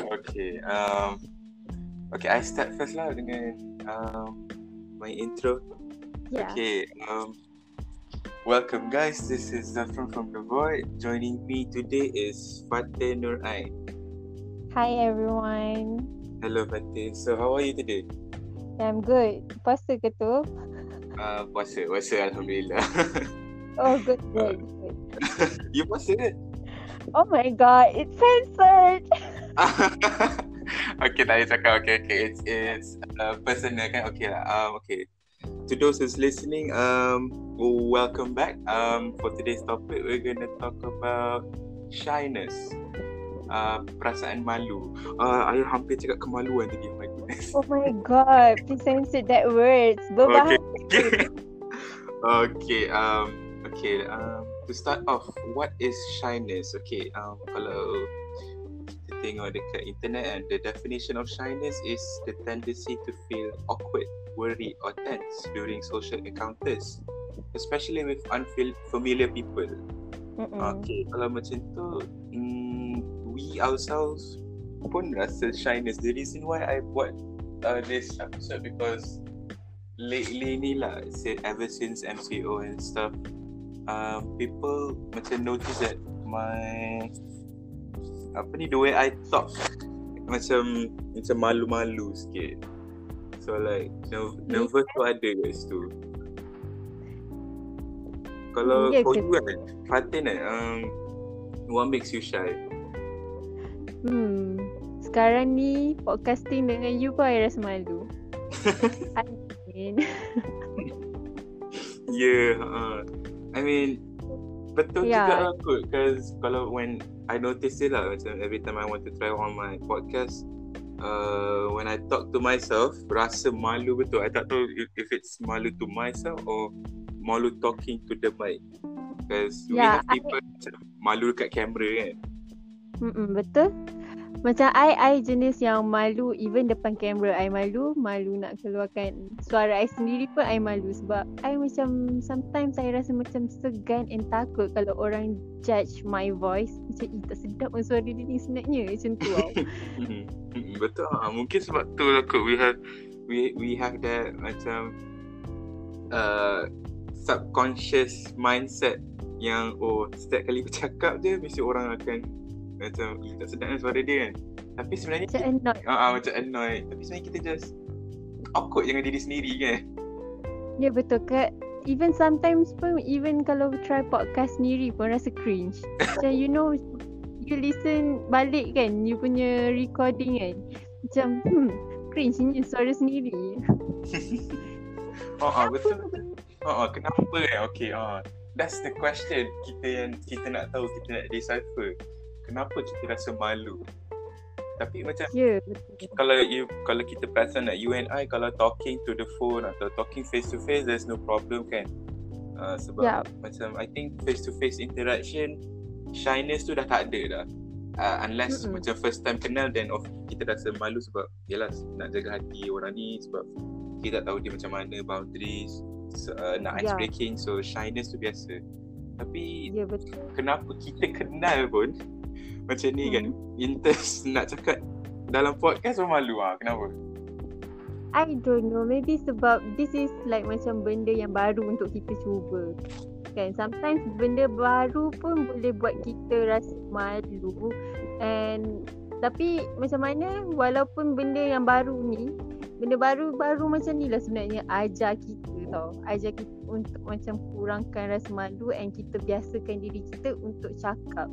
Okay. Um, okay, I start first lah dengan um, my intro. Yeah. Okay. Um, welcome guys. This is Zafran from The Void. Joining me today is Fateh Nur Ain. Hi everyone. Hello Fateh. So how are you today? I'm good. Puasa ke tu? Uh, puasa. Puasa Alhamdulillah. Oh, good, good, good. you puasa ke? Oh my god, it's censored. okay, tak payah cakap. Okay, okay. It's, it's uh, personal kan? Okay lah. Um, okay. To those who's listening, um, welcome back. Um, for today's topic, we're gonna talk about shyness. Uh, perasaan malu. Uh, I hampir cakap kemaluan tadi. Oh my goodness. Oh my god, please censor that words. Berbahaya. Okay. okay. Um. Okay. Um. To start off, what is shyness? Okay. Um. Kalau kita tengok dekat internet, and the definition of shyness is the tendency to feel awkward, worried, or tense during social encounters, especially with unfamiliar people. Mm-mm. Okay. Kalau macam tu, mm, we ourselves pun rasa shyness. The reason why I buat uh, this episode because lately ni lah, ever since MCO and stuff, um, people macam notice that my apa ni the way I talk macam macam malu-malu sikit. So like nerv- nervous tu ada kat situ. Kalau Ya for you kan, Fatin kan, um, what makes you shy? Hmm. Sekarang ni podcasting dengan you pun I rasa malu. I mean, Yeah, uh, I mean betul Yeah. juga lah kot because kalau when I notice it lah macam every time I want to try on my podcast uh, when I talk to myself rasa malu betul. I tak tahu if, if it's malu to myself or malu talking to the mic. Because we Yeah, have people macam malu dekat kamera kan. Mm betul. Macam I, I jenis yang malu even depan kamera I malu, malu nak keluarkan suara I sendiri pun I malu sebab I macam sometimes I rasa macam segan and takut kalau orang judge my voice macam eh tak sedap pun suara dia ni sebenarnya macam tu tau. Mhm. Mhm, betul ah mungkin sebab tu lah kot we have we we have that macam uh, subconscious mindset yang oh setiap kali bercakap je mesti orang akan macam "Ih, tak sedap kan suara dia kan tapi sebenarnya macam annoyed. ah ah, macam annoyed tapi sebenarnya kita just awkward dengan diri sendiri kan Ya betul Kak. Even sometimes pun even kalau try podcast sendiri pun rasa cringe. Macam you know you listen balik kan you punya recording kan. Macam hmm cringe ni suara sendiri. oh ah betul oh ah kenapa kan okay ah that's the question kita yang kita nak tahu kita nak decipher kenapa kita rasa malu tapi macam Ya betul. kalau you kalau kita perasan that you and I kalau talking to the phone atau talking face to face there's no problem kan uh, sebab Ya. macam I think face to face interaction shyness tu dah tak ada dah uh, unless Mm-mm. macam first time kenal then of kita rasa malu sebab yalah nak jaga hati orang ni sebab kita tak tahu dia macam mana boundaries so, uh, nak ice Ya. breaking so shyness tu biasa tapi Ya betul. kenapa kita kenal pun macam ni kan Hmm. in terms nak cakap dalam podcast pun malu ah. Kenapa? I don't know. Maybe sebab this is like macam benda yang baru untuk kita cuba. Kan sometimes benda baru pun boleh buat kita rasa malu. And tapi macam mana walaupun benda yang baru ni benda baru-baru macam ni lah sebenarnya ajar kita tau. Ajar kita untuk macam kurangkan rasa malu and kita biasakan diri kita untuk cakap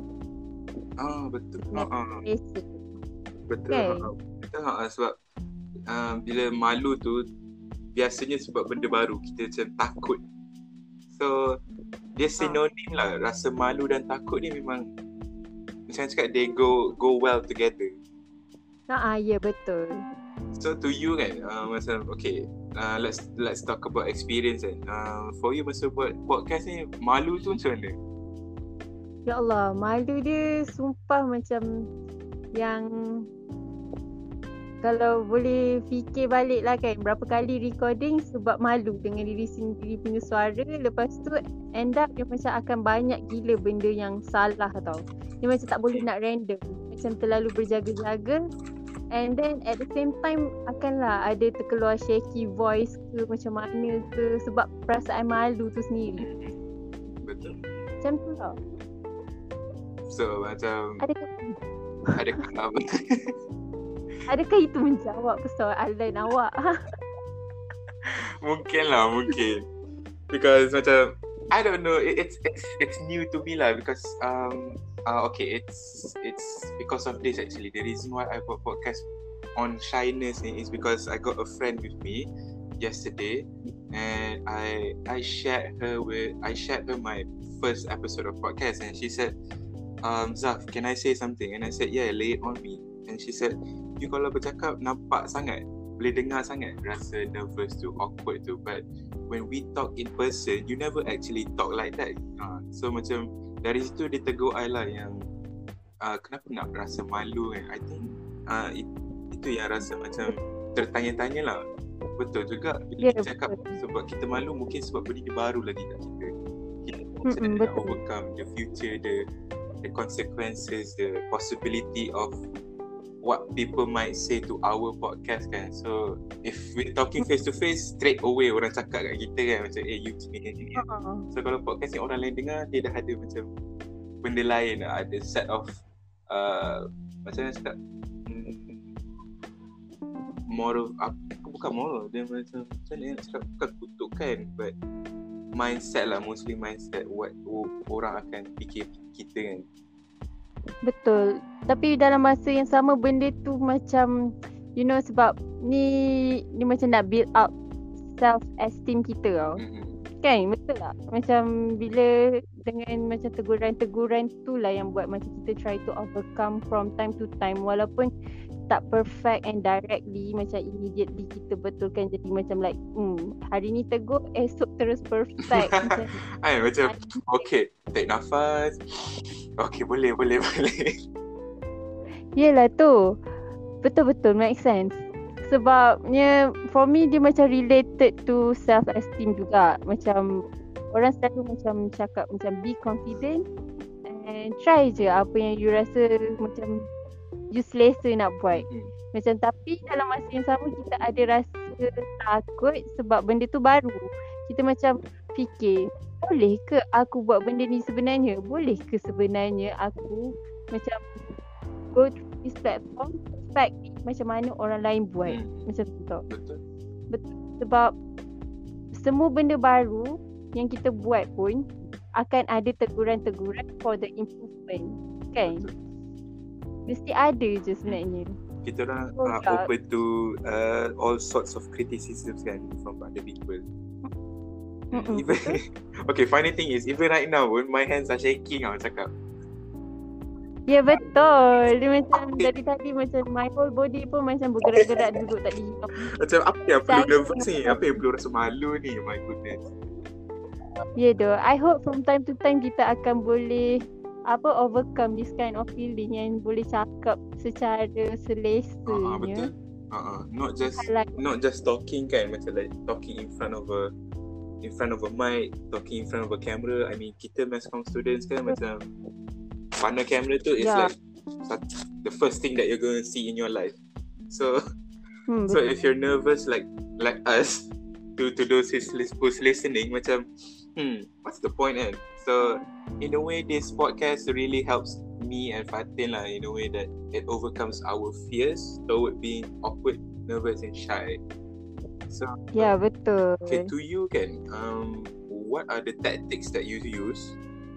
ah betul. Ah, ah. basic. Betul Kan? ah, betul ah, sebab uh, bila malu tu biasanya sebab benda baru. Kita macam takut. So dia sinonim lah. Rasa malu dan takut ni memang macam cakap they go go well together. Ah, ah ya betul. So to you kan uh, Macam okay uh, Let's let's talk about experience kan. Uh, For you masa buat podcast ni Malu tu macam mana? Ya Allah, malu dia sumpah macam yang kalau boleh fikir balik lah kan berapa kali recording sebab malu dengan diri sendiri punya suara lepas tu end up dia macam akan banyak gila benda yang salah tau dia macam tak boleh nak random macam terlalu berjaga-jaga and then at the same time akanlah ada terkeluar shaky voice ke macam mana ke sebab perasaan malu tu sendiri. Betul. Macam tu tau. So macam Adakah ada apa? adakah itu menjawab persoalan awak? mungkin lah, mungkin. Because macam I don't know, it, it's it's it's new to me lah because um uh, okay, it's it's because of this actually. The reason why I buat podcast on shyness ni is because I got a friend with me yesterday and I I shared her with I shared her my first episode of podcast and she said um Zaf can I say something? And I said yeah lay it on me. And she said you kalau bercakap nampak sangat. Boleh dengar sangat. Rasa nervous tu awkward tu. But when we talk in person you never actually talk like that. Uh, so macam dari situ dia tegur I lah yang uh, kenapa nak rasa malu kan? I think uh, it, itu yang rasa macam tertanya-tanya lah. Betul juga bila yeah, kita cakap betul. sebab kita malu mungkin sebab benda dia baru lagi kat kita. Kita macam nak overcome the future the the consequences the possibility of what people might say to our podcast kan. So if we talking face to face straight away orang cakap kat kita kan macam eh you gini gini Uh-uh. So kalau podcast ni orang lain dengar dia dah ada macam benda lain. Ada set of uh, macam mana cakap? Moral apa bukan moral dia macam macam mana nak cakap? Bukan kutukan but mindset lah mostly mindset what orang akan fikir kita kan Betul. Tapi dalam masa yang sama benda tu macam you know sebab ni ni macam nak build up self esteem kita tau. mm-hmm. Kan? Betul tak? Macam bila dengan macam teguran-teguran tu lah yang buat macam kita try to overcome from time to time walaupun tak perfect and directly macam immediately kita betulkan jadi macam like hmm hari ni tegur esok terus perfect. Macam Ay, macam okay take nafas. Okay boleh boleh boleh. Yelah tu. Betul-betul make sense. Sebabnya For me dia macam related to self esteem juga. Macam Orang selalu macam cakap Macam be confident And try je apa yang you rasa Macam You selesa nak buat. Hmm. Macam tapi dalam masa yang sama Kita ada rasa takut Sebab benda tu baru. Kita macam fikir Boleh ke aku buat benda ni sebenarnya? Boleh ke sebenarnya aku Macam Go through this platform Perfect macam mana orang lain buat? Hmm, Macam tu tau. Betul. Sebab Semua benda baru Yang kita buat pun Akan ada teguran-teguran For the improvement Kan? Betul. Mesti ada je sebenarnya kita orang Oh, uh, tak. open to uh, all sorts of criticisms kan from other people. Mm-mm. Even okay, funny thing is even right now pun my hands are shaking tau cakap. Ya betul Dia macam Dari tadi macam My whole body pun Macam bergerak-gerak Duduk tak diam Macam apa yang perlu nervous ni? Apa yang perlu rasa malu ni? My goodness. Ya doh I hope from time to time Kita akan boleh Apa Overcome this kind of feeling Yang boleh cakap Secara selesanya Uh, betul. Uh, not just Like not just talking kan macam like talking in front of a in front of a mic, talking in front of a camera. I mean kita mass comm students kan macam pandang kamera tu is Yeah. like the first thing that you're going to see in your life. So hmm, So betul. if you're nervous like like us to to those who's, who's listening macam hmm what's the point kan so in a way this podcast really helps me and Fatin lah in a way that it overcomes our fears toward being awkward nervous and shy. So Ya betul. okay to you kan um what are the tactics that you use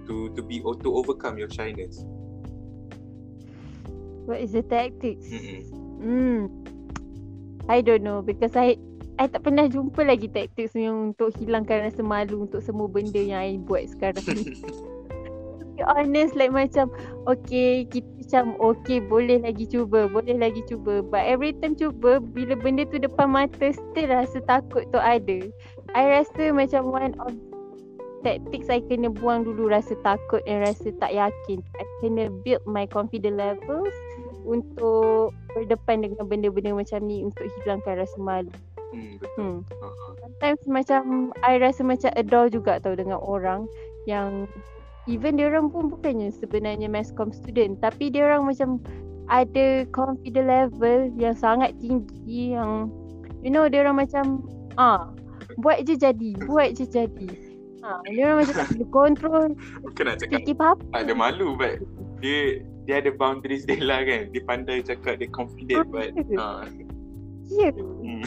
to to be to overcome your shyness? What is the tactics? Mm-mm. Hmm. I don't know Because I I tak pernah jumpa lagi tactics yang untuk hilangkan rasa malu untuk semua benda yang I buat sekarang ni. to be honest like macam okay kita macam okay boleh lagi cuba boleh lagi cuba. But every time cuba bila benda tu depan mata still rasa takut tu ada. I rasa macam one of tactics I kena buang dulu rasa takut dan rasa tak yakin. I kena build my confidence levels untuk berdepan dengan benda-benda macam ni untuk hilangkan rasa malu hmm betul hmm. uh-huh. sometimes macam I rasa macam adore juga tau dengan orang yang even dia orang pun bukannya sebenarnya mass com student tapi dia orang macam ada confident level yang sangat tinggi yang you know dia orang macam ah buat je jadi buat je jadi ha dia orang macam tak boleh control Bukan nak cakap fikir apa ada malu but dia dia ada boundaries dia lah kan. Dia pandai cakap dia confident but uh, ya hmm.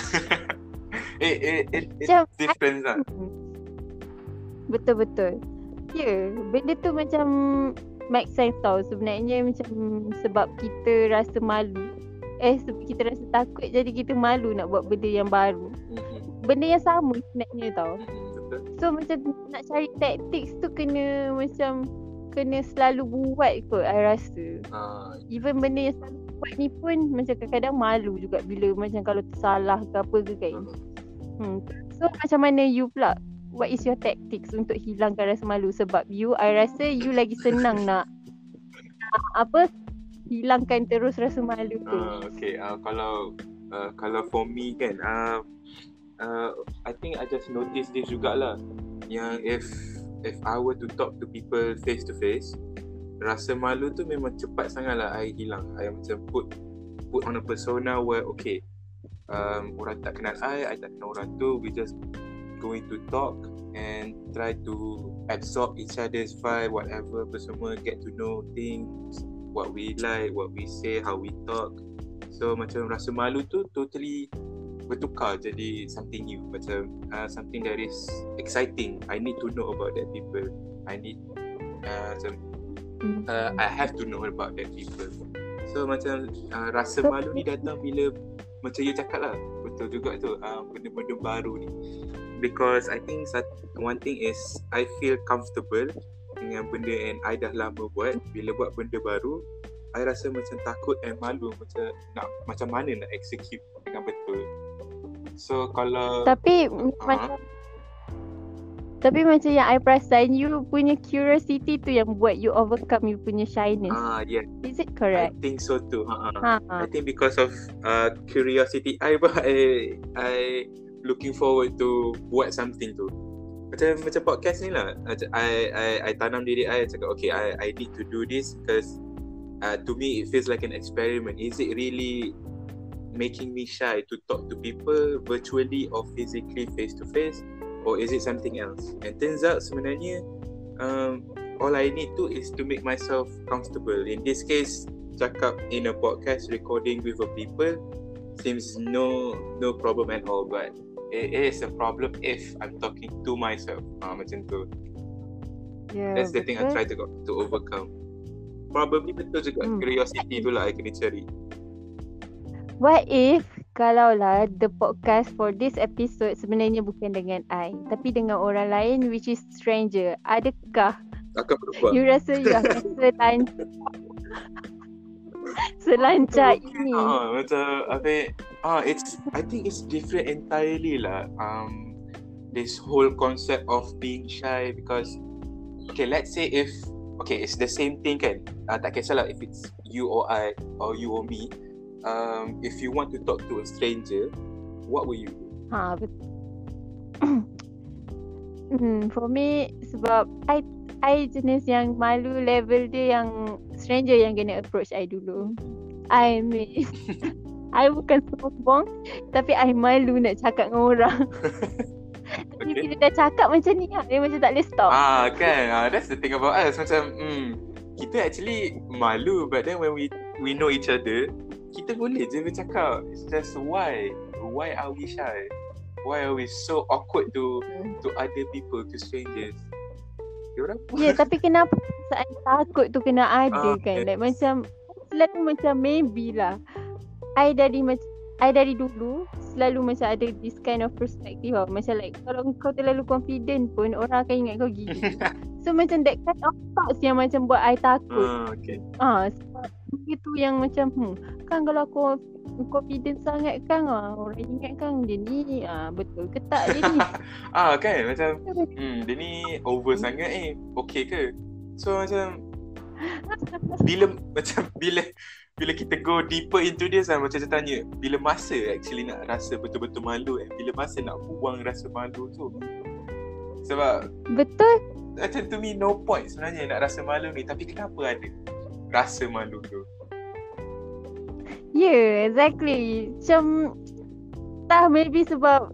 eh, eh, eh, it Macam- different lah. betul betul ya benda tu macam make sense tau sebenarnya macam sebab kita rasa malu eh sebab kita rasa takut jadi kita malu nak buat benda yang baru Mhm, benda yang sama sebenarnya tau mhm, Betul. So macam nak cari tactics tu kena macam kena selalu buat kot I rasa. Ah, Even benda yang selalu buat ni pun macam kadang-kadang malu juga bila macam kalau tersalah ke apa ke kan. Hmm. So macam mana you pula? What is your tactics untuk hilangkan rasa malu? Sebab you, I rasa you lagi senang nak, nak apa hilangkan terus rasa malu tu. Ah, okay. Uh, kalau uh, kalau for me kan, uh, uh, I think I just notice this jugalah. Yang if if I were to talk to people face to face, rasa malu tu memang cepat sangat lah I hilang. I macam put put on a persona where okay, um, orang tak kenal I, I tak kenal orang tu, we just going to talk and try to absorb each other's vibe, whatever, apa semua, get to know things, what we like, what we say, how we talk. So macam rasa malu tu totally bertukar jadi something new macam uh, something that is exciting I need to know about that people I need uh, macam. Uh, I have to know about that people. So macam uh, rasa malu ni datang bila macam you cakap lah. Betul juga tu uh, benda-benda baru ni. Because I think sat- one thing is I feel comfortable dengan benda yang I dah lama buat. Bila buat benda baru I rasa macam takut and malu macam nak macam mana nak execute dengan betul. So kalau Tapi Ah. macam tapi macam yang I perasan you punya curiosity tu yang buat you overcome you punya shyness. ah yeah Is it I correct? think so too ha Ha. I think because of uh, curiosity I I I looking forward to buat something tu. Macam macam podcast ni lah. Macam I I I tanam diri I cakap okay I I need to do this because uh, to me it feels like an experiment. Is it really making me shy to talk to people virtually or physically face to face or is it something else? And turns out sebenarnya um, all I need to is to make myself comfortable. In this case, cakap in a podcast recording with a people seems no no problem at all. But it is a problem if I'm talking to myself. Ah, macam tu. Yeah, that's the thing I try to go- to overcome. Probably betul juga. Hmm. curiosity tu lah I kena cari. What if kalau lah the podcast for this episode sebenarnya bukan dengan I tapi dengan orang lain which is stranger. Adakah akan berubah you rasa you akan selancar selancar ini? Ah, macam apa ah it's I think it's different entirely lah. Um this whole concept of being shy because okay, let's say if okay, it's the same thing kan. Uh, tak kisahlah if it's you or I or you or me. Um if you want to talk to a stranger, what will you do? Ha hmm, for me sebab I I jenis yang malu level dia yang stranger yang kena approach I dulu. I mean I bukan sombong tapi I malu nak cakap dengan orang. Okay. bila dah cakap macam ni lah, dia macam tak boleh stop. Ah kan, ah, that's the thing about us macam hmm, kita actually malu but then when we we know each other, kita boleh je bercakap. It's just why why are we shy? Why are we so awkward to to other people, to strangers? Diorang Ya, yeah, tapi kenapa perasaan takut tu kena ada Ah, kan? yes. Like macam selalu macam maybe lah. I dari macam I dari dulu selalu macam ada this kind of perspective tau. Macam like kalau kau terlalu confident pun orang akan ingat kau gigi. so macam that kind of thoughts yang macam buat I takut. ah, okay. Ah, sebab itu yang macam hmm, kan kalau aku confident sangat kan ah, orang ingat kan dia ni ah, betul ke tak dia ni. ah kan macam hmm, dia ni over sangat eh. Okay ke? So macam bila macam bila bila kita go deeper into this kan macam saya tanya bila masa actually nak rasa betul-betul malu and bila masa nak buang rasa malu tu Sebab Betul. macam to me no point sebenarnya nak rasa malu ni tapi kenapa ada rasa malu tu? Yeah, exactly. Macam tak maybe sebab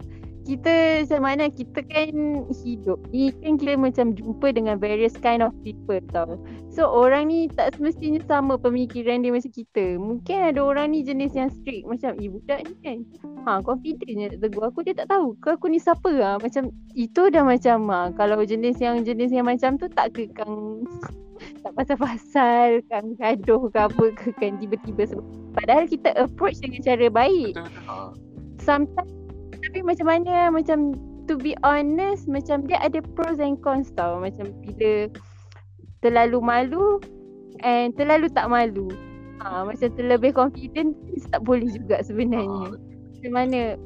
kita macam mana kita kan hidup ni kan kita macam jumpa dengan various kind of people tau. So orang ni tak semestinya sama pemikiran dia macam kita. Mungkin ada orang ni jenis yang strict macam eh budak ni kan. Ha confident je nak tegur aku dia tak tahu ke aku ni siapa lah. Macam itu dah macam ha, kalau jenis yang jenis yang macam tu tak kekang tak pasal-pasal kan gaduh ke apa ke kan tiba-tiba sebab padahal kita approach dengan cara baik. Ha. sometimes tapi macam mana macam to be honest macam dia ada pros and cons tau. Macam bila terlalu malu and terlalu tak malu. Ha, macam terlebih confident tak boleh juga sebenarnya. Macam mana?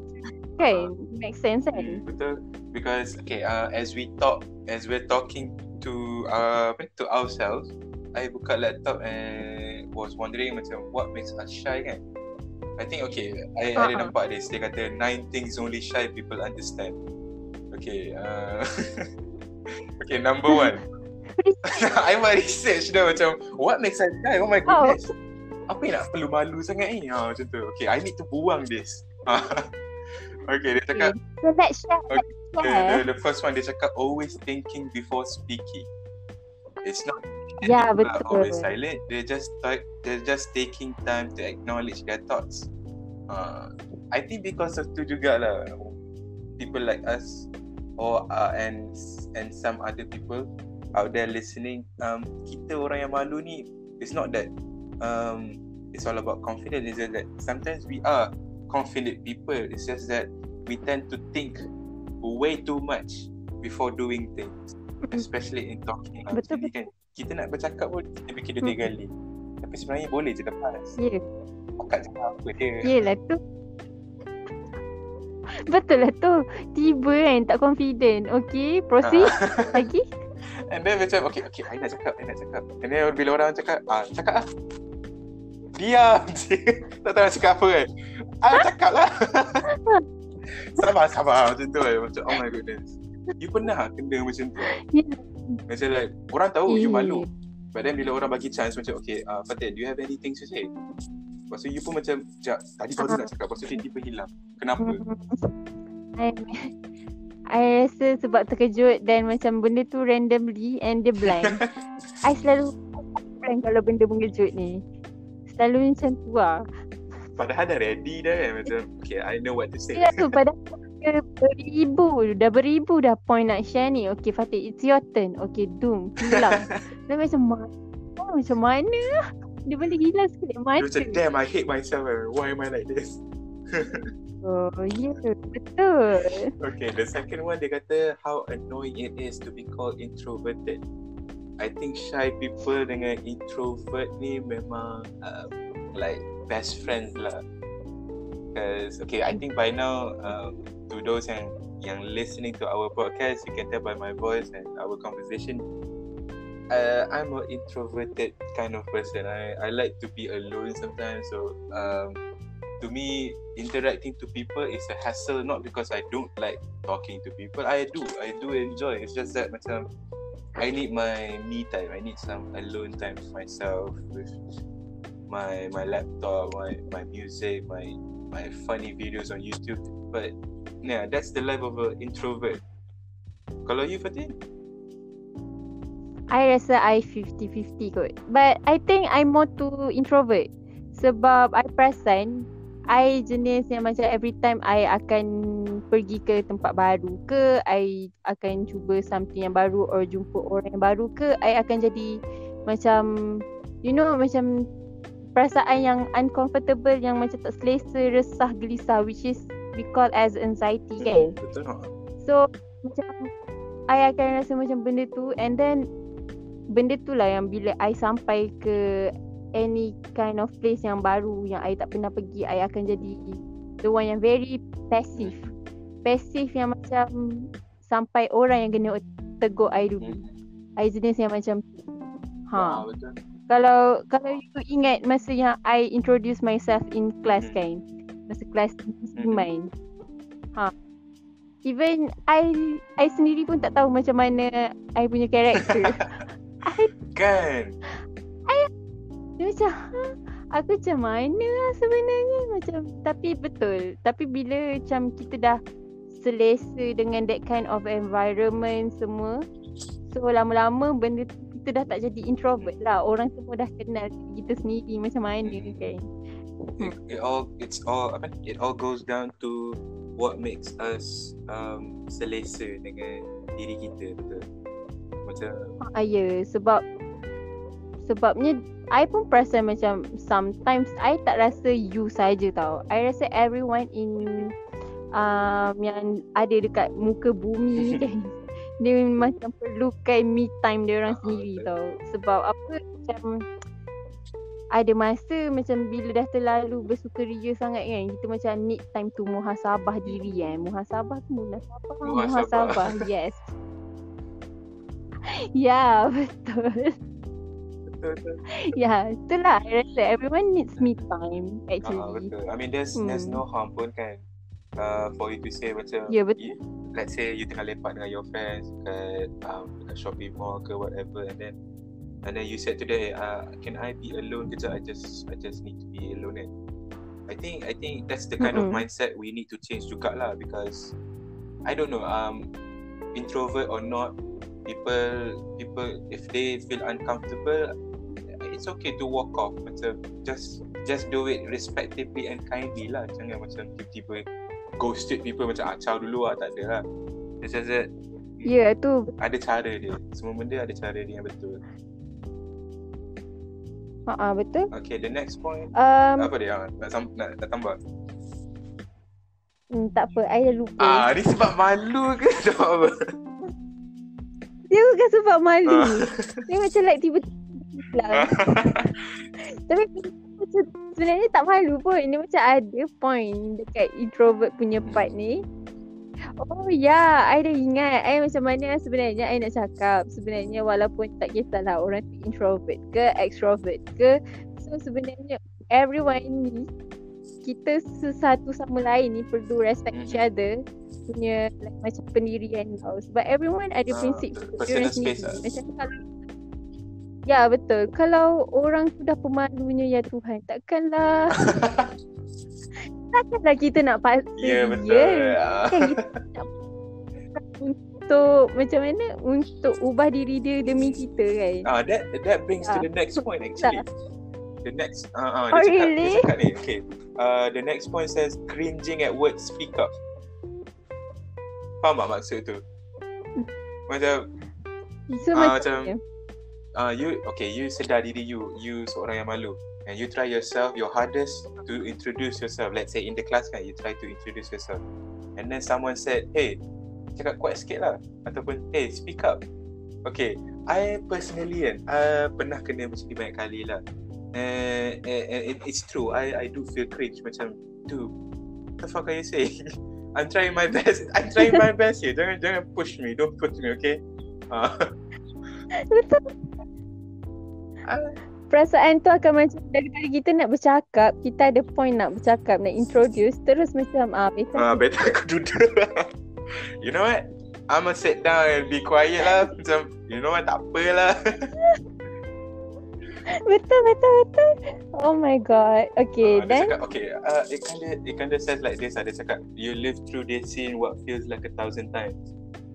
Kan? Make sense kan? Betul. Because okay uh, as we talk as we're talking to uh, to ourselves I buka laptop and was wondering macam what makes us shy kan I think okay I uh-huh. ada Ha-ha. nampak this dia kata nine things only shy people understand okay uh, okay number one I buat research dah macam what makes us shy oh my How? goodness apa yang nak perlu malu sangat ni ha, macam tu okay I need to buang this okay dia cakap so let's share Okay, the, the, the first one dia cakap always thinking before speaking. It's not Ya, people are betul. always silent. They're just they're just taking time to acknowledge their thoughts. Uh, I think because of tu jugalah people like us or uh, and and some other people out there listening um kita orang yang malu ni it's not that um it's all about confidence it's just that sometimes we are confident people it's just that we tend to think way too much before doing things especially in talking lah. Betul, kan kita nak bercakap pun kita fikir dua tiga kali tapi sebenarnya boleh je lepas. Ya, Bukan cakap apa dia? Yelah tu. Betul lah tu. Tiba kan tak confident. Okay, proceed. Lagi. And then macam okay okay I nak cakap I nak cakap. And then bila orang cakap ah cakap lah. Diam je. Tak tahu nak cakap apa kan. Ah cakap lah. Sabar sabar. Macam tu kan Macam oh my goodness. You pernah kena macam tu? Ya. Macam like Orang tahu you Eh. malu But then bila orang bagi chance macam Okay uh, Fatih do you have anything to say Lepas tu you pun macam Sekejap Tadi baru nak cakap Lepas tu dia tiba hilang Kenapa I, I rasa sebab terkejut dan macam benda tu randomly and dia blind. I selalu blind kalau benda mengejut ni. Selalu macam tu lah. Padahal dah ready dah kan Macam Okay I know what to say Dia tu padahal dia beribu dah beribu dah point nak share ni. Okay Fatih it's your turn. Okay doom hilang. Dia macam mana? Macam mana? Dia boleh hilang sekali Dia mata. macam damn I hate myself eh. Why am I like this Oh yeah, betul. Okay, the second one dia kata how annoying it is to be called introverted. I think shy people dengan introvert ni memang uh, like best friends lah. Cause okay, I think by now um, to those yang yang listening to our podcast, you can tell by my voice and our conversation. Uh, I'm an introverted kind of person. I I like to be alone sometimes. So um, to me, interacting to people is a hassle not because I don't like talking to people. I do. I do enjoy. It's just that I need my me time. I need some alone time with myself with my my laptop, my my music, my my funny videos on YouTube. But yeah, that's the life of an introvert. Kalau you Fatih? I rasa I 50-50 kot. But I think I'm more to introvert. Sebab I perasan I jenis yang macam every time I akan pergi ke tempat baru ke I akan cuba something yang baru or jumpa orang yang baru ke I akan jadi macam you know macam perasaan yang uncomfortable yang macam tak selesa, resah, gelisah which is we call as anxiety kan. Betul? So macam I akan rasa macam benda tu and then benda tu lah yang bila I sampai ke any kind of place yang baru yang I tak pernah pergi I akan jadi the one yang very passive. Passive yang macam sampai orang yang kena tegur I dulu. Hmm. I jenis yang macam ha. betul. Kalau kalau you ingat masa yang I introduce myself in class Hmm. kan. Masa kelas Hmm. Iman. Ha. even I I sendiri pun tak tahu macam mana I punya karakter. I Kan? dia macam ha, aku macam mana lah sebenarnya macam tapi betul. Tapi bila macam kita dah selesa dengan that kind of environment semua. So lama-lama benda tu kita dah tak jadi introvert lah. Orang semua dah kenal kita sendiri macam mana kan. It, it all it's all apa it all goes down to what makes us um, selesa dengan diri kita betul. Macam Ah ya sebab sebabnya I pun perasan macam sometimes I tak rasa you saja tau. I rasa everyone in um, yang ada dekat muka bumi kan dia macam perlukan me time dia orang Ah, sendiri tau. Sebab apa macam ada masa macam bila dah terlalu bersukaria sangat kan kita macam need time to muhasabah diri kan. Muhasabah tu muhasabah. Muhasabah. Muhasabah. Yes. ya, betul. betul betul. Ya, itulah. I rasa everyone needs me time Ah, actually. betul. I mean there's there's Hmm. no harm pun kan. Uh, for you to say macam Ya, betul. you, let's say you tengah lepak dengan your friends kat um, dekat shopping mall ke whatever and then and then you said today uh, can I be alone kejap I just I just need to be alone kan I think I think that's the kind of Mm-mm. mindset we need to change juga lah because I don't know um introvert or not people people if they feel uncomfortable it's okay to walk off macam just just do it respectively and kindly lah jangan macam tiba-tiba ghosted people macam ah ciao dulu lah tak ada lah it's just that Ya, tu ada cara dia semua benda ada cara dia yang betul Ha ah, betul. okay the next point Um, apa dia Ah, nak, sam- nak, nak tambah hmm, tak apa, I dah lupa. ah ni sebab malu ke sebab apa Dia bukan sebab malu. Ah. Dia macam like tiba-tiba lah. Tapi macam sebenarnya tak malu pun. Dia macam ada point dekat introvert punya part ni. Oh ya, yeah, I dah ingat. I macam mana sebenarnya I nak cakap. Sebenarnya walaupun tak kisahlah orang tu introvert ke extrovert ke. So sebenarnya everyone ni kita sesatu sama lain ni perlu respect each Mhm. other punya like, macam pendirian tau. Sebab everyone ada Ah, prinsip Personal space lah. Macam kalau Ya betul. Kalau orang tu dah pemalunya ya Tuhan, takkanlah takkanlah kita nak paksa ya dia. betul Ah. Kan kita nak untuk macam mana untuk ubah diri dia demi kita kan. Ah, that that brings to Ah. the next point actually. The next, uh, uh, Oh, dia, cakap, really? dia cakap ni, okay. Uh, the next point says cringing at words speak up. Faham tak maksud tu? Macam, So Ah, macam, macam- uh, you, okay, you sedar diri you, you seorang yang malu. And you try yourself, your hardest to introduce yourself. Let's say in the class kan, you try to introduce yourself. And then someone said, hey, cakap kuat sikit lah. Ataupun, hey, speak up. Okay, I personally kan, uh, pernah kena macam ni banyak kali lah. And, and, and it, it's true, I I do feel cringe macam, what the fuck are you saying? I'm trying my best. I'm trying my best here. Jangan jangan push me. Don't push me, okay? Uh, betul. Perasaan tu akan macam daripada kita nak bercakap, kita ada point nak bercakap, nak introduce, terus macam ah better Ah, better aku duduk You know what? I'ma sit down and be quiet lah Macam You know what? Tak apa lah betul betul betul. Oh my god. Okay, dia then cakap, Okay uh, it, kinda, it kinda says like this. Dia cakap You live through this scene what feels like a thousand times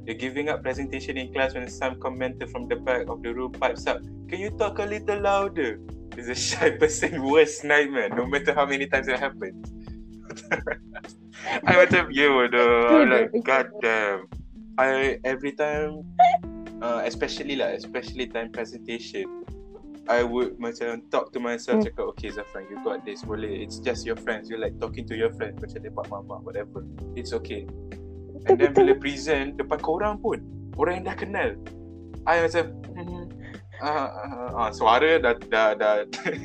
You're giving up presentation in class when some commenter from the back of the room pipes up Can you talk a little louder? It's a shy person worst nightmare No matter how many times it happens I macam yo though I'm like god damn. I every time uh, especially lah especially time presentation I would macam talk to myself Hmm. cakap okay Zafran you got this. Boleh it's just your friends. You're like talking to your friends. Macam lepak mamak whatever. It's okay and then bila present depan korang pun orang yang dah kenal. I macam hmm, ah, ah, ah, suara dah dah dah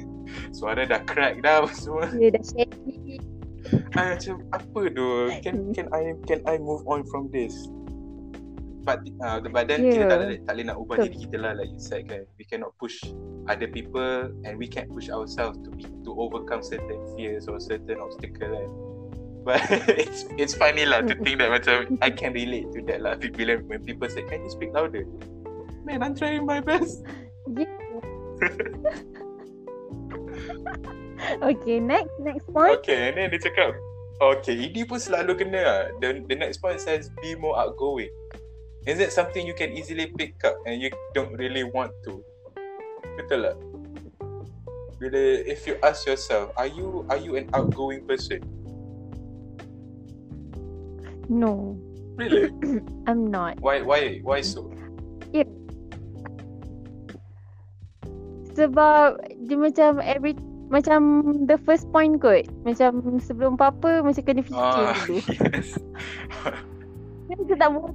suara dah crack dah semua. Dia dah shaky. I macam apa tu? Can can I can I move on from this? But uh, but then yeah. kita tak boleh tak boleh nak ubah Betul. diri kita lah like you said kan. We cannot push other people and we can't push ourselves to be to overcome certain fears or certain obstacle kan But it's it's funny lah to think that macam I can relate to that lah. Bila when people say, "Can you speak louder?" Man, I'm trying my best. Yeah. okay, next next point. Okay, and then dia cakap, okay, ini pun selalu kena lah. The, the next point says, be more outgoing. Is it something you can easily pick up and you don't really want to? Betul lah. Bila, if you ask yourself, are you are you an outgoing person? No, Really? I'm not. why why why so? Sebab dia macam every macam the first point kot. Macam sebelum apa-apa macam kena fikir Ah, dulu. yes. Tak boleh.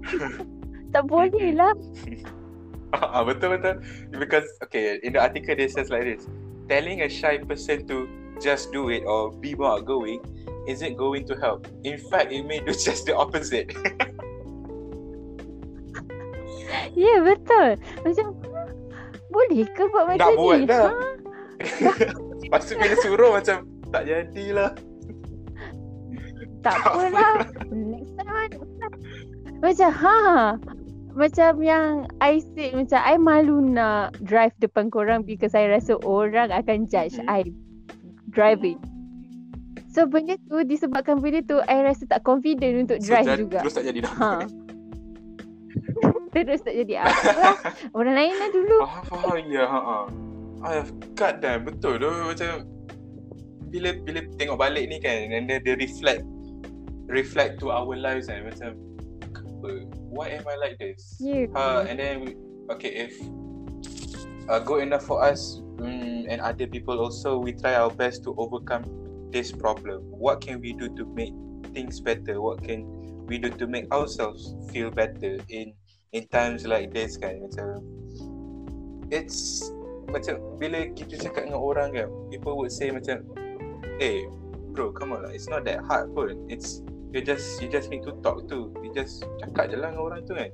tak boleh lah. Ah, betul betul. Because okay, in the article it says like this: telling a shy person to just do it or be more outgoing isn't going to help. In fact, it may do just the opposite. Ya yeah, betul. Macam boleh ke buat macam Nak ni? buat dah. Ha? Lepas tu bila suruh macam tak jadilah. Tak Tak apalah. Next time. Macam ha. Macam yang I said macam I malu nak drive depan korang because I rasa orang akan judge Mhm. I driving. So benda tu disebabkan benda tu I rasa tak confident untuk So, drive juga. Terus tak jadi dah. Ha. Terus tak jadi apa lah. Orang lain lah dulu. Faham faham ya ha ha. Ah, god damn betul tu macam bila bila tengok balik ni kan and then dia reflect reflect to our lives kan macam why am I like this? Yeah. Uh, and then okay if uh, good enough for us mm, and other people also we try our best to overcome this problem. What can we do to make things better? What can we do to make ourselves feel better in in times like this kan macam it's macam bila kita cakap dengan orang kan people would say macam eh bro come on lah it's not that hard pun it's you just you just need to talk to you just cakap je lah dengan orang tu kan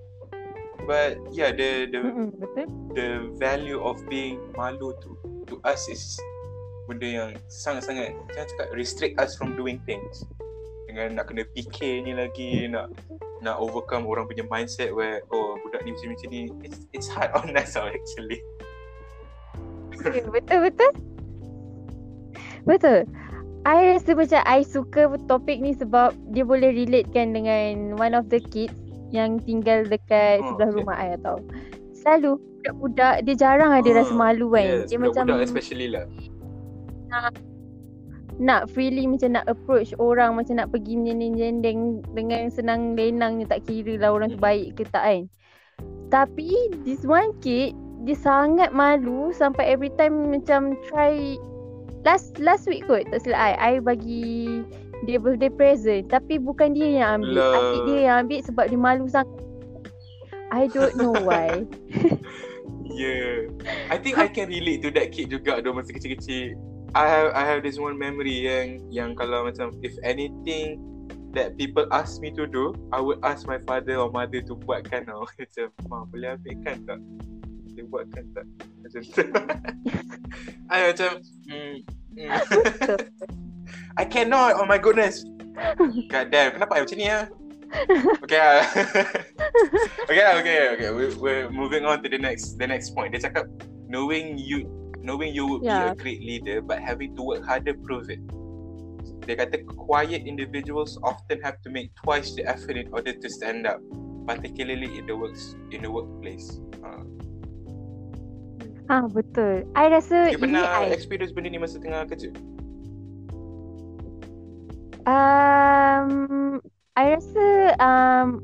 but yeah the the betul. the value of being malu tu to us is benda yang sangat-sangat jangan cakap restrict us from doing things dengan nak kena fikir ni lagi nak nak overcome orang punya mindset where oh budak ni macam-macam ni it's, it's hard on us actually Ya, betul betul. Betul. I rasa macam I suka topik ni sebab dia boleh relatekan dengan one of the kids yang tinggal dekat Oh, sebelah okay. rumah I tau. Selalu budak-budak dia jarang ada Ah, rasa malu kan. yes dia macam budak-budak especially lah nak freely macam nak approach orang macam nak pergi jendeng dengan senang lenang je tak kira lah orang tu baik ke tak kan. Tapi this one kid dia sangat malu sampai every time macam try last last week kot tak silap I I bagi dia birthday present tapi bukan dia yang ambil Lah. adik dia yang ambil sebab dia malu sangat I don't know why Yeah. I think I can relate to that kid juga tu masa kecil-kecil. I have I have this one memory yang yang kalau macam if anything that people ask me to do, I would ask my father or mother to buatkan tau. Macam, Ma boleh ambilkan tak? Boleh buatkan tak? Macam tu. I macam, mm. I cannot, oh my goodness. God damn, kenapa I macam ni ah? Okay lah. okay lah, okay, okay. We, we're moving on to the next the next point. Dia cakap knowing you knowing you would Yeah. be a great leader but having to work harder prove it. Dia kata quiet individuals often have to make twice the effort in order to stand up, particularly in the works in the workplace. Uh, ha betul I rasa ini pernah I experience benda ni masa tengah kerja? Um, I rasa um,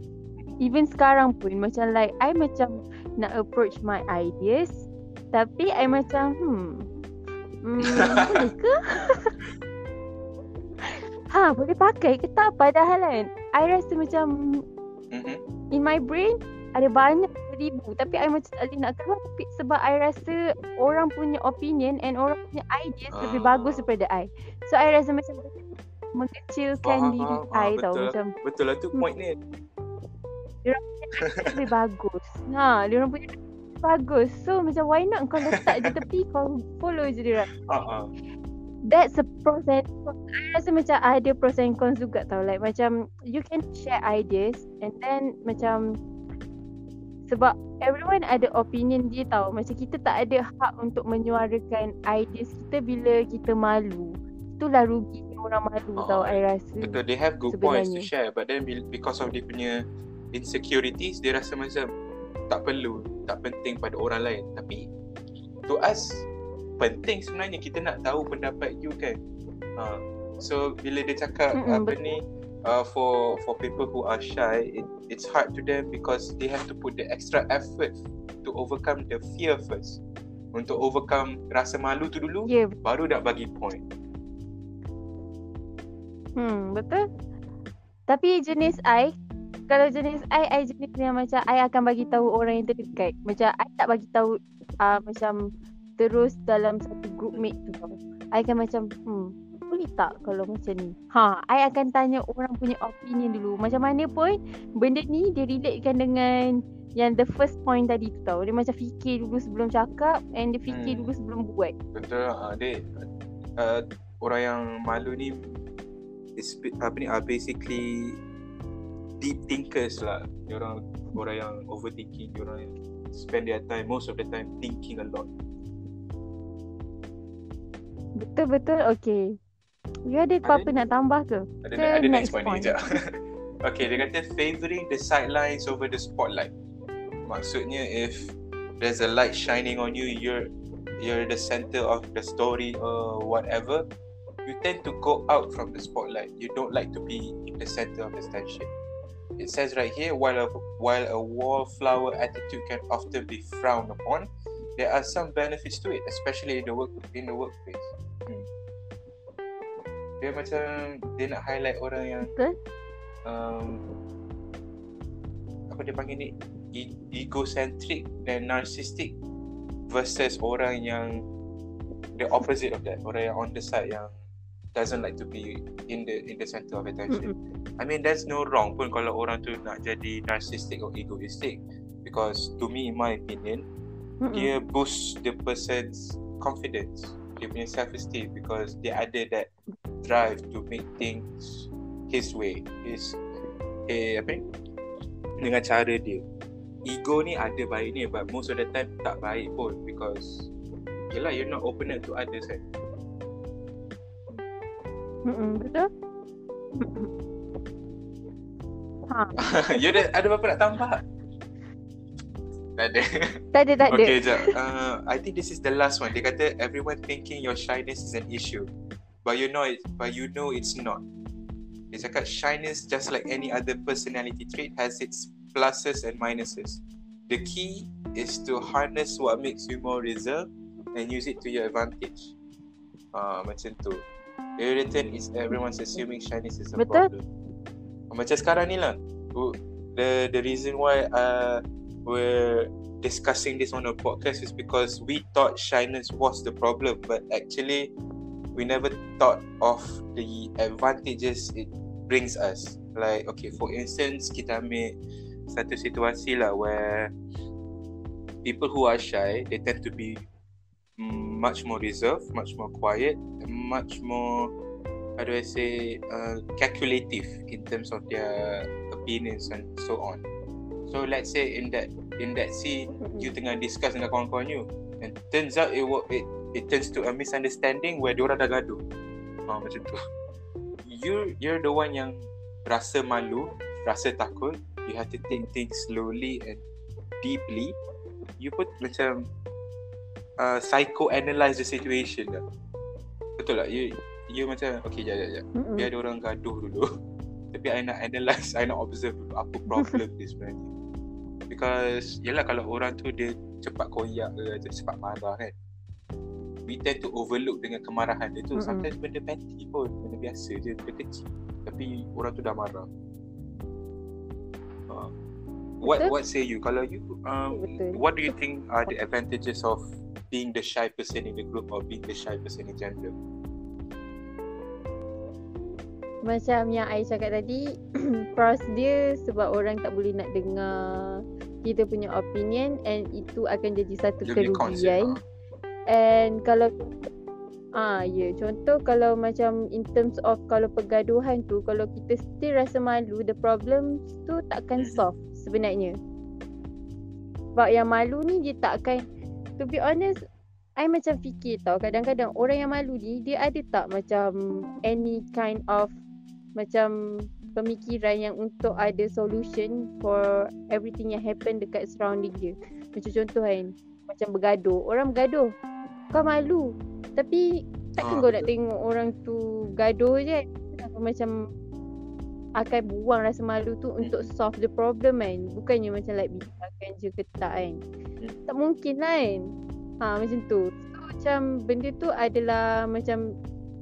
even sekarang pun macam like I macam nak approach my ideas tapi I macam hmm, hmm boleh ke? ha boleh pakai ke tak padahal kan I rasa macam Mm-hmm. in my brain ada banyak ribu tapi I macam tak boleh nak keluar tapi sebab I rasa orang punya opinion and orang punya ideas lebih Ah. bagus daripada I. So I rasa macam mengecilkan Faham, diri faham. I Ah, tau betul. macam Betul lah tu point ni. lebih bagus. Ha, dia orang punya bagus. So macam why not kau letak je tepi kau follow je dia orang. Uh-uh. that's a pros and cons. I rasa macam ada pros and cons juga tau. Like macam you can share ideas and then macam sebab everyone ada opinion dia tau. Macam kita tak ada hak untuk menyuarakan ideas kita bila kita malu. Itulah rugi orang malu oh, tau I rasa. Betul, they have good sebenarnya. points to share but then because of dia punya insecurities dia rasa macam tak perlu, tak penting pada orang lain. Tapi to us penting sebenarnya kita nak tahu pendapat you kan. Uh, so bila dia cakap mm-hmm, apa betul. ni uh, for for people who are shy it, it's hard to them because they have to put the extra effort to overcome the fear first. Untuk overcome rasa malu tu dulu yeah. baru nak bagi point. Hmm, betul. Tapi jenis I kalau jenis I, I jenis yang macam I akan bagi tahu orang yang terdekat. Macam I tak bagi tahu uh, macam terus dalam satu group mate tu. I akan macam hmm boleh tak kalau macam ni? Ha, I akan tanya orang punya opinion dulu. Macam mana pun benda ni dia relatekan dengan yang the first point tadi tu tau. Dia macam fikir dulu sebelum cakap and dia fikir hmm. dulu sebelum buat. Betul. Uh, dia, uh, orang yang malu ni is, apa ni, uh, basically deep thinkers lah. Dia orang orang yang overthinking, dia orang yang spend their time most of the time thinking a lot. Betul betul. Okay. You ada apa-apa nak tambah ke? Ada, ke ada next, next point, point. ni okay, dia kata favoring the sidelines over the spotlight. Maksudnya if there's a light shining on you, you're you're the center of the story or whatever, you tend to go out from the spotlight. You don't like to be in the center of attention. It says right here, while a, while a wallflower attitude can often be frowned upon, there are some benefits to it, especially in the work in the workplace. Hmm. Dia macam dia nak highlight orang yang um, apa dia panggil ni e- egocentric dan narcissistic versus orang yang the opposite of that orang yang on the side yang doesn't like to be in the in the center of attention. Mm-hmm. I mean there's no wrong pun kalau orang tu nak jadi narcissistic or egoistic because to me in my opinion mm-hmm. dia boost the person's confidence dia punya self esteem because dia ada that drive to make things his way his eh apa ni dengan cara dia ego ni ada baik ni but most of the time tak baik pun because yelah you're not open to others kan Mm-mm, betul? ha. you ada, ada apa nak tambah? Tak ada. Tak ada, tak ada. Okay, jap. Uh, I think this is the last one. Dia kata, everyone thinking your shyness is an issue. But you know it, but you know it's not. Dia cakap, shyness just like any other personality trait has its pluses and minuses. The key is to harness what makes you more reserved and use it to your advantage. Ah, uh, macam tu. Irritant is everyone's assuming shyness is a Betul? problem. Macam sekarang ni lah. The the reason why uh, we're discussing this on a podcast is because we thought shyness was the problem, but actually we never thought of the advantages it brings us. Like okay, for instance, kita ambil satu situasi lah where people who are shy, they tend to be much more reserved, much more quiet, much more how do I say uh, calculative in terms of their opinions and so on. So let's say in that in that scene mm-hmm. you tengah discuss dengan kawan-kawan you and turns out it it it turns to a misunderstanding where diorang dah gaduh. Ha, macam tu. You you're the one yang rasa malu, rasa takut. You have to take things slowly and deeply. You put macam uh, psychoanalyze the situation dah. Betul tak? You you macam okay jap jap jap. Mm-hmm. Biar ada orang gaduh dulu. Tapi I nak analyze, I nak observe dulu apa problem dia sebenarnya. Because yalah kalau orang tu dia cepat koyak ke cepat marah kan. We tend to overlook dengan kemarahan dia tu. Mm-hmm. Sometimes benda petty pun, benda biasa je, benda kecil. Tapi orang tu dah marah. Uh, what what say you kalau you um, what do you think are the advantages of being the shy person in the group or being the shy person in general? Macam yang I cakap tadi, pros dia sebab orang tak boleh nak dengar kita punya opinion and itu akan jadi satu kerugian. Ah. And kalau Ah ya, yeah. contoh kalau macam in terms of kalau pergaduhan tu kalau kita still rasa malu, the problem tu takkan solve sebenarnya. Sebab yang malu ni dia tak akan to be honest I macam fikir tau kadang-kadang orang yang malu ni dia ada tak macam any kind of macam pemikiran yang untuk ada solution for everything yang happen dekat surrounding dia. Macam contoh kan macam bergaduh. Orang bergaduh. Kau malu. Tapi takkan Ah, kau nak tengok orang tu gaduh je. Kau macam akan buang rasa malu tu untuk solve the problem kan. Bukannya macam like biarkan je ke tak kan. Hmm. Tak mungkin lah kan. Ha macam tu. So macam benda tu adalah macam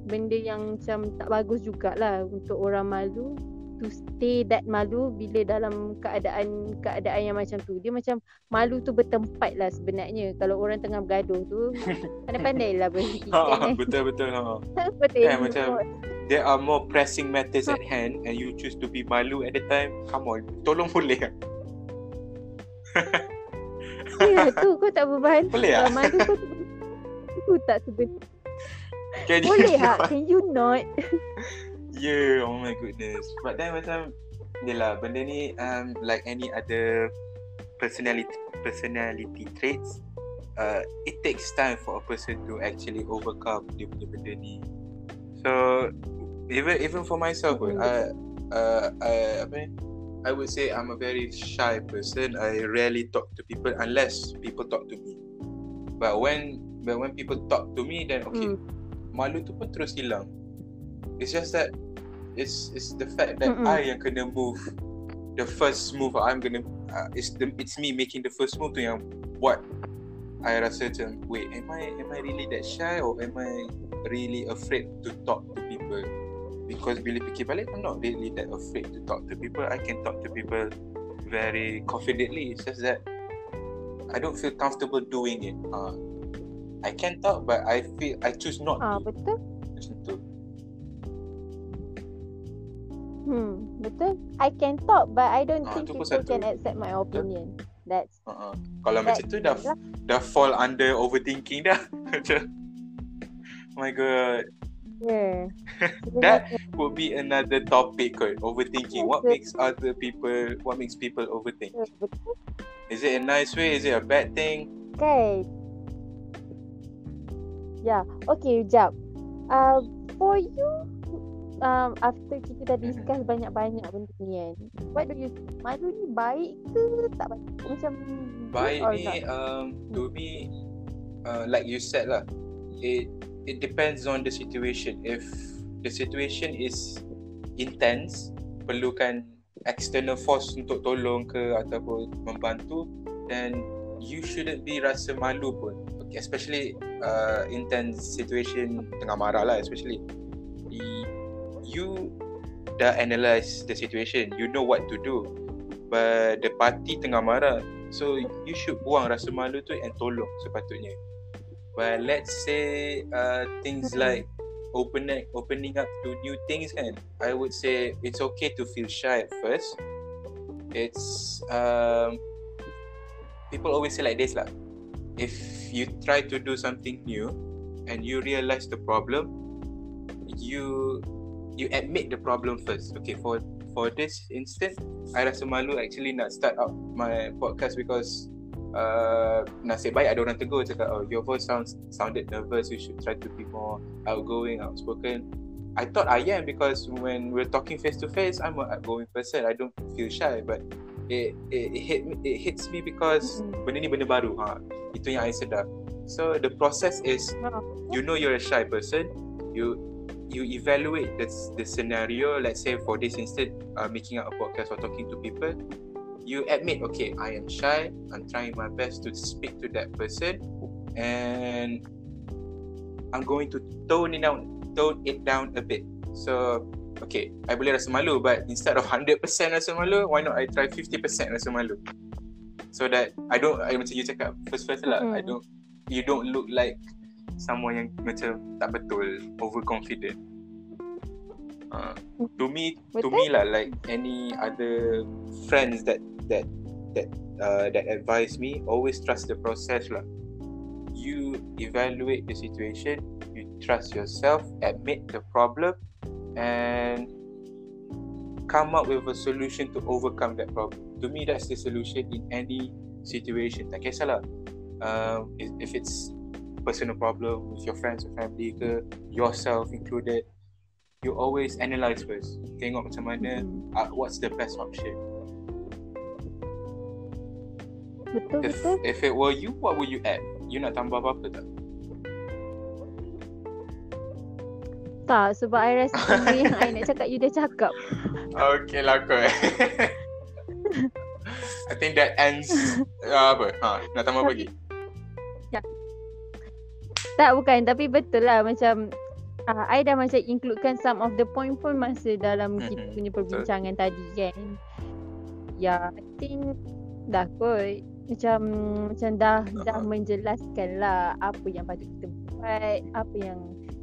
benda yang macam tak bagus jugalah untuk orang malu to stay that malu bila dalam keadaan keadaan yang macam tu. Dia macam malu tu bertempat lah sebenarnya. Kalau orang tengah bergaduh tu pandai-pandai lah berfikir Ha, kan. betul betul. Ha. Betul. Kan, macam- There are more pressing matters at hand and you choose to be malu at the time. Come on, tolong boleh tak? Ya tu kau tak berbahan. Boleh tak? malu kau tu, tu tak sebenarnya. Boleh tak? Can you not? Yeah, oh my goodness. But then macam Yelah, benda ni um, like any other personality personality traits, uh, it takes time for a person to actually overcome dia punya benda ni. So even even for myself pun, Mm. I, uh, I apa ni? I would say I'm a very shy person. I rarely talk to people unless people talk to me. But when but when people talk to me, then okay, Hmm. malu tu pun terus hilang. It's just that it's it's the fact that Mm-mm. I yang kena move. The first move I'm gonna uh, it's the it's me making the first move tu yang buat I rasa macam wait am I am I really that shy or am I really afraid to talk to people? Because bila fikir balik I'm not really that afraid to talk to people. I can talk to people very confidently. It's just that I don't feel comfortable doing it. Uh, I can talk but I feel I choose not Ah to. betul. Hmm, betul. I can talk but I don't Ah, think people satu. can accept my opinion. That's uh-uh. kalau that macam tu dah lah. dah fall under overthinking dah macam oh my god Yeah. That would be another topic kot overthinking what Betul. makes other people what makes people overthink betul is it a nice way is it a bad thing kan? Ya, okay, jap. Uh, for you, um, after kita dah Mhm. discuss banyak-banyak benda ni kan, what do you think? Malu ni baik ke tak baik? Macam baik ni not? um, to me uh, like you said lah it it depends on the situation if the situation is intense perlukan external force untuk tolong ke ataupun membantu then you shouldn't be rasa malu pun okay, especially uh, intense situation tengah marah lah especially you dah analyse the situation you know what to do. But the party tengah marah. So you should buang rasa malu tu and tolong sepatutnya. But let's say uh, things Mm-mm. like opening opening up to new things kan I would say it's okay to feel shy at first. It's um people always say like this lah. If you try to do something new and you realize the problem you you admit the problem first. Okay for for this instance I rasa malu actually nak start up my podcast because uh, nasib baik ada orang tegur cakap oh your voice sounds sounded nervous. You should try to be more outgoing outspoken. I thought I am because when we're talking face to face I'm an outgoing person. I don't feel shy but it it, it hit it hits me because Mm. benda ni benda baru. Ha itu yang I sedar. So the process is you know you're a shy person. You you evaluate the the scenario let's say for this instance uh, making up a podcast or talking to people you admit okay i am shy i'm trying my best to speak to that person and i'm going to tone it down tone it down a bit so okay i boleh rasa malu but instead of 100% rasa malu why not i try 50% rasa malu so that i don't I, macam you cakap first first lah i Mm. don't you don't look like someone yang macam tak betul overconfident uh, to me to Betul. me lah like any other friends that that that uh, that advise me always trust the process lah you evaluate the situation you trust yourself, admit the problem, and come up with a solution to overcome that problem. To me, that's the solution in any situation. Tak kisahlah. If, if it's personal problem with your friends or family ke, yourself included, you always analyse first. Tengok macam mana, Mm-hmm. uh, what's the best option. Betul If betul. if it were you, what would you add? You nak tambah apa-apa tak? Tak sebab I rasa benda yang I nak cakap you dah cakap. Okay lah kot. I think that ends uh, apa? Ha, nak tambah apa lagi? Tak bukan tapi betul lah macam uh, I dah macam includekan some of the point pun masa dalam kita Mhm, punya perbincangan tadi kan. Ya, I think dah kot macam macam dah dah Uh-huh. menjelaskan lah apa yang patut kita buat, apa yang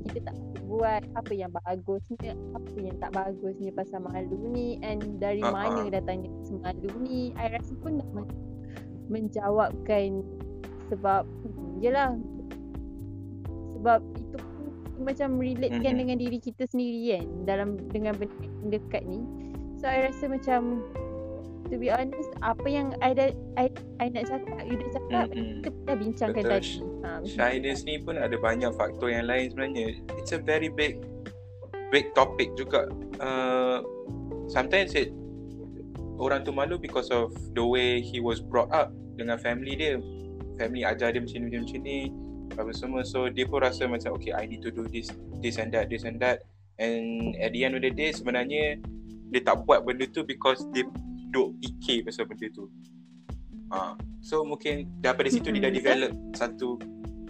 kita tak patut buat, apa yang bagusnya, apa yang tak bagusnya pasal malu ni and dari Uh-uh. mana datangnya malu ni. I rasa pun dah men- menjawabkan sebab hmm, yelah sebab itu pun macam relate kan Mhm. dengan diri kita sendiri kan dalam dengan benda dekat ni. So I rasa macam to be honest apa yang I dah I, I nak cakap you dah cakap Mm-mm. kita pun dah bincangkan Betul. tadi. Ha, Shyness ni pun ada banyak faktor yang lain sebenarnya. It's a very big big topic juga. Uh, sometimes it orang tu malu because of the way he was brought up dengan family dia. Family ajar dia macam ni macam ni apa semua so dia pun rasa macam okay I need to do this this and that this and that and at the end of the day sebenarnya dia tak buat benda tu because dia duk fikir pasal benda tu. Ha. So mungkin daripada situ dia dah develop satu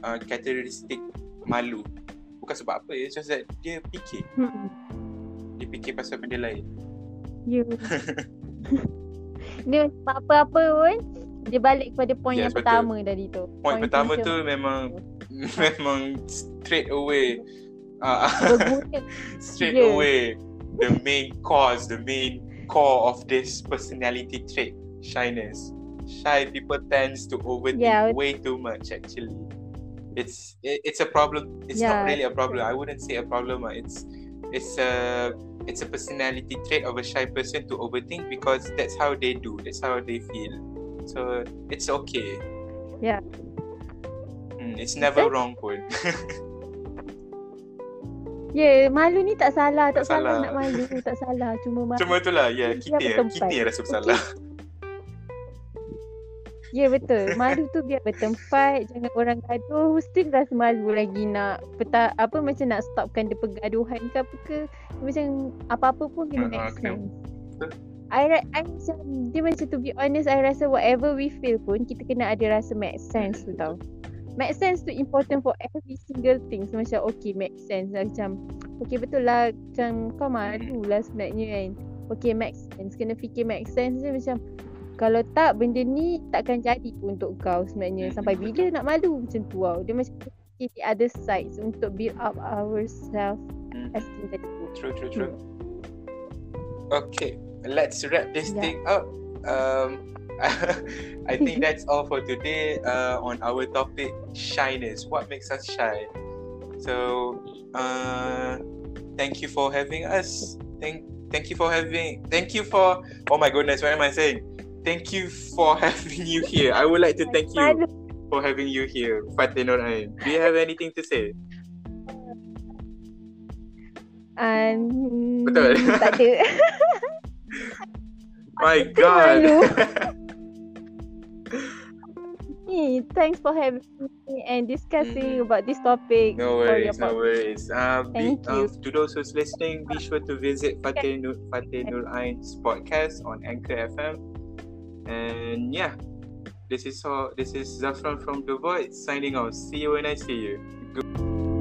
uh, karakteristik malu. Bukan sebab apa, it's just that dia fikir. Dia fikir pasal benda lain. Ya. Dia apa-apa pun dia balik kepada point Yes, yang betul. pertama tadi tu. Point pertama macam tu memang memang straight away uh, straight Yeah. away the main cause, the main core of this personality trait, shyness. Shy people tends to overthink Yeah. way too much actually. It's it, it's a problem. It's not really a problem. I wouldn't say a problem. ah. It's it's a it's a personality trait of a shy person to overthink because that's how they do. That's how they feel. So it's okay. Yeah. Mm, it's never Betul. wrong pun. Ya, malu ni tak salah, tak, Tak salah. salah. nak malu, tak salah. Cuma malu. Cuma itulah ya Dia kita bertempat. kita yang rasa bersalah. Ya betul. Malu tu biar bertempat, jangan orang gaduh. Still rasa malu lagi nak peta, apa macam nak stopkan dia pergaduhan ke apa ke. Macam apa-apa pun kena ha, make sense. I, I macam dia macam to be honest I rasa whatever we feel pun kita kena ada rasa make sense tu tau. Make sense tu important for every single things macam okay make sense lah. macam okay betul lah macam kau malu lah sebenarnya kan. Okay make sense kena fikir make sense je macam kalau tak benda ni takkan jadi pun untuk kau sebenarnya Hmm, sampai bila nak malu macam tu tau. Dia macam fikir the other sides untuk build up our self Mm. esteem tadi tu. True, true, true. Okay, let's wrap this Yeah. thing up. Um, I think that's all for today uh, on our topic shyness. What makes us shy? So, uh, thank you for having us. Thank, thank you for having. Thank you for. Oh my goodness, what am I saying? Thank you for having you here. I would like to thank you for having you here, Fatih Nur Ain. Do you have anything to say? Um, Betul. tak ada. My God. Thanks for having me and discussing Mm. about this topic. No worries, no worries. Uh, be, Thank you. to those who's listening, be sure to visit Fateh Nur, Fateh Nur Ain's podcast on Anchor FM. And yeah, this is all. This is Zafran from The Void signing off. See you when I see you. Good-